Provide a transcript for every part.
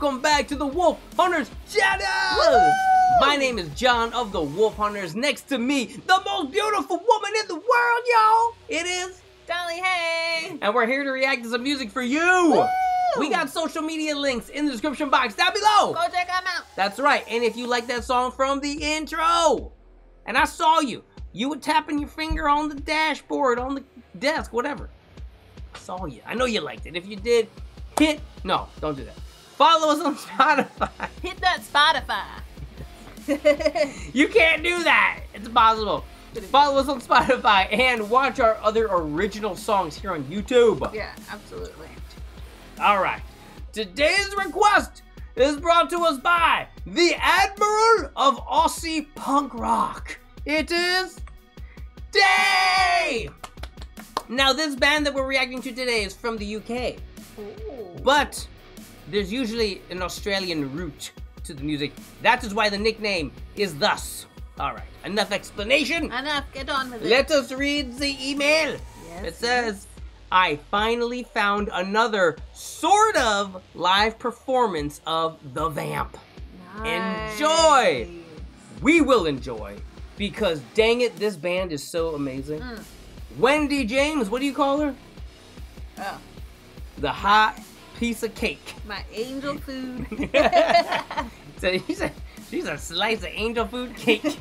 welcome back to the Wolf HunterZ channel! My name is Jon of the Wolf HunterZ. Next to me, the most beautiful woman in the world, y'all! It is Dolly, hey! And we're here to react to some music for you! Woo! We got social media links in the description box down below! Go check them out! That's right, and if you like that song from the intro, and I saw you, you were tapping your finger on the dashboard, on the desk, whatever. I saw you. I know you liked it. If you did, hit, no, don't do that. Follow us on Spotify. Hit that Spotify. you can't do that. It's impossible. Follow us on Spotify and watch our other original songs here on YouTube. yeah, absolutely. All right. Today's request is brought to us by the Admiral of Aussie Punk Rock. It is Day! Now, this band that we're reacting to today is from the UK, Ooh. but there's usually an Australian root to the music. That is why the nickname is thus. All right, enough explanation. Enough, get on with it. Let us read the email. Yes, it says, I finally found another sort of live performance of The Vamp. Enjoy! We will enjoy because dang it, this band is so amazing. Mm. Wendy James, what do you call her? Oh, The hot piece of cake. my angel food. so she's a, she's a slice of angel food cake.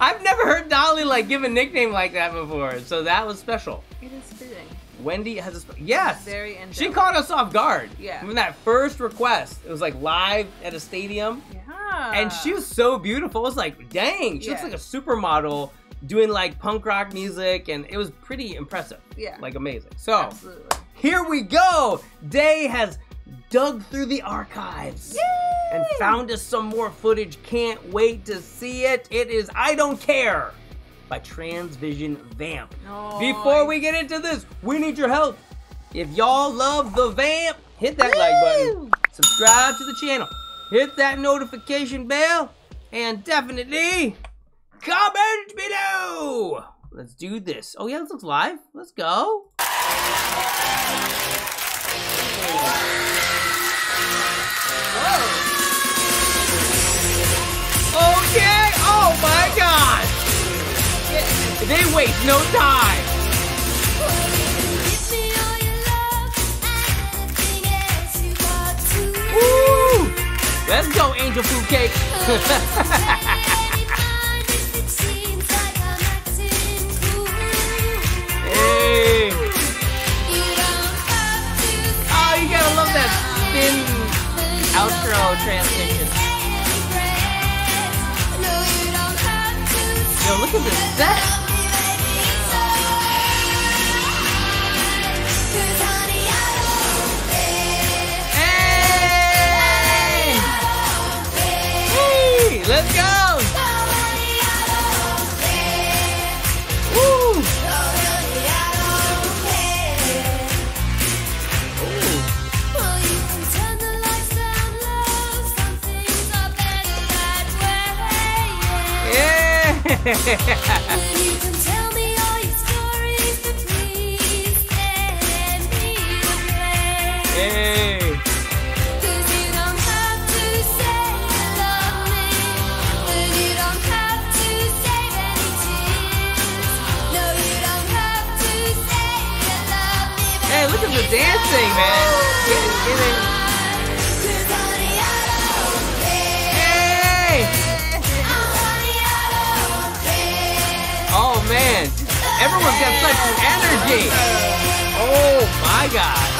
I've never heard Dolly like give a nickname like that before, so that was special. it is fitting. Wendy has a sp- yes. Very angelic. She caught us off guard. Yeah. When that first request, it was like live at a stadium, Yeah. and she was so beautiful. It was like, dang, she looks like a supermodel doing like punk rock music, and it was pretty impressive. Yeah. Like amazing. So Absolutely. Here we go. Day has dug through the archives and found us some more footage. Can't wait to see it. It is I Don't Care by Transvision Vamp. Before we get into this, we need your help. If y'all love the Vamp, hit that like button, subscribe to the channel, hit that notification bell, and definitely comment below. Let's do this. Oh yeah, this looks live. Let's go. Okay. Oh my God. They waste no time. Woo! Let's go, Angel Food Cake. look at this set. Me. Hey, look at the dancing, man! Everyone's got such energy. Oh my god.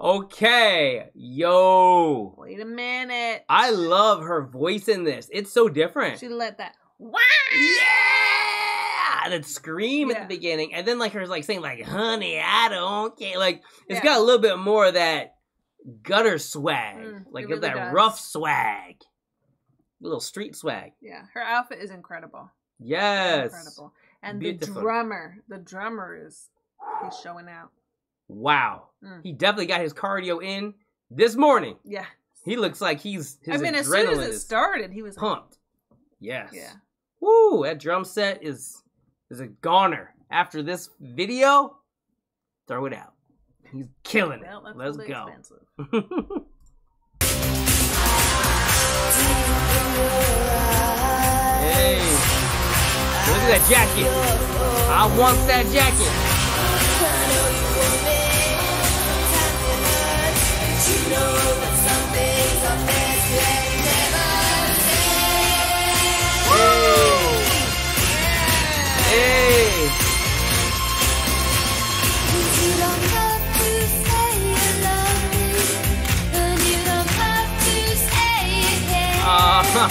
Okay, yo. Wait a minute. I love her voice in this. It's so different. She let that. Wow! Yeah! That scream at the beginning, and then like her like saying like, "Honey, I don't care." Like it's Yeah. got a little bit more of that gutter swag, Mm, like really that does. rough swag, little street swag. Yeah, her outfit is incredible. Yes. Incredible. And Beautiful. the drummer, the drummer is he's showing out. Wow. Mm. He definitely got his cardio in this morning. Yeah. He looks like he's his I mean, as soon as it started, he was pumped. Yes. Yeah. Woo! That drum set is is a goner. After this video, throw it out. He's killing it. Well, that's Let's go. hey, look at that jacket. I want that jacket. Hey. Hey.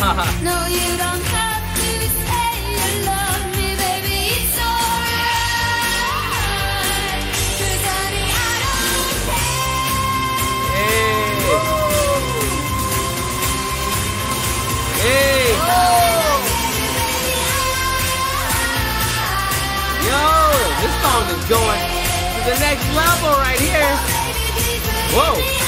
No, you don't have to say you love me, baby. It's alright. 'Cause honey, I don't Hey. Hey. Oh, Yo, this song is going to the next level right here. Whoa.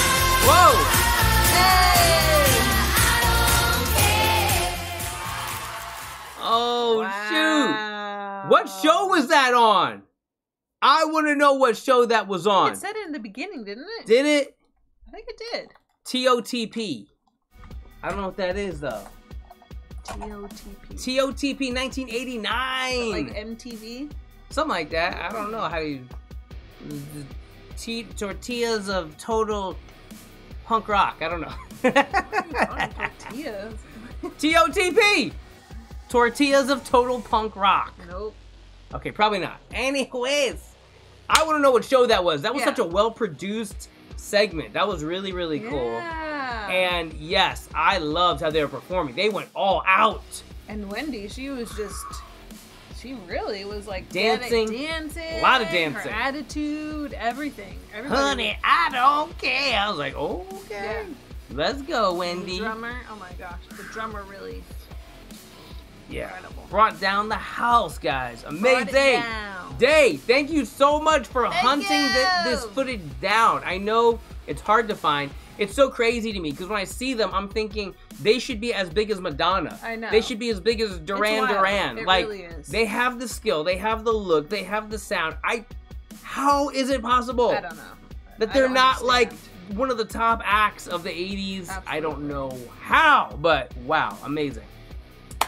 I want to know what show that was on. It said it in the beginning, didn't it? Did it? I think it did. TOTP. I don't know what that is though. TOTP. TOTP 1989. like MTV. Something like that. I don't know how you. T- tortillas of total punk rock. I don't know. Tortillas. TOTP! Tortillas of total punk rock. Nope. Okay, probably not. Anyways, I want to know what show that was. That was Yeah. such a well produced segment. That was really, really cool. Yeah. And yes, I loved how they were performing. They went all out. And Wendy, she was just. She really was like Dancing. dancing, A lot of dancing. Her attitude, everything. Everybody Honey, I don't care. I was like, okay. Yeah. Let's go, The Wendy. drummer, oh my gosh, the drummer really Yeah. incredible. Brought down the house, guys. Amazing. Down. Day, thank you so much for Thank hunting thi- this footage down. I know it's hard to find. It's so crazy to me because when I see them, I'm thinking they should be as big as Madonna. I know. They should be as big as Duran. Duran. It like really is. they have the skill, they have the look, they have the sound. I how is it possible I don't know. that they're not like one of the top acts of the 80s? I don't know how, but wow, amazing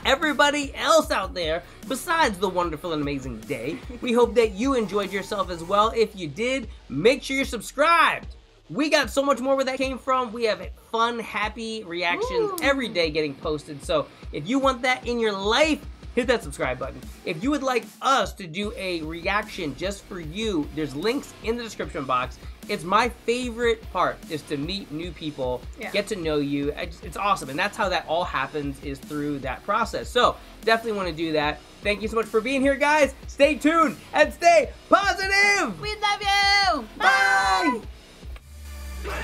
everybody else out there besides the wonderful and amazing day. We hope that you enjoyed yourself as well. If you did, make sure you're subscribed. We got so much more where that came from. We have fun, happy reactions Woo. every day getting posted. So if you want that in your life, hit that subscribe button. If you would like us to do a reaction just for you, there's links in the description box. It's my favorite part is to meet new people, Yeah. get to know you. Just- It's awesome, and that's how that all happens is through that process. So definitely want to do that. Thank you so much for being here, guys. Stay tuned and stay positive. We love you. Bye. I